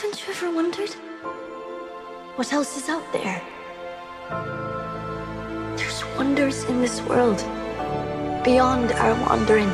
Haven't you ever wondered what else is out there? There's wonders in this world beyond our wandering.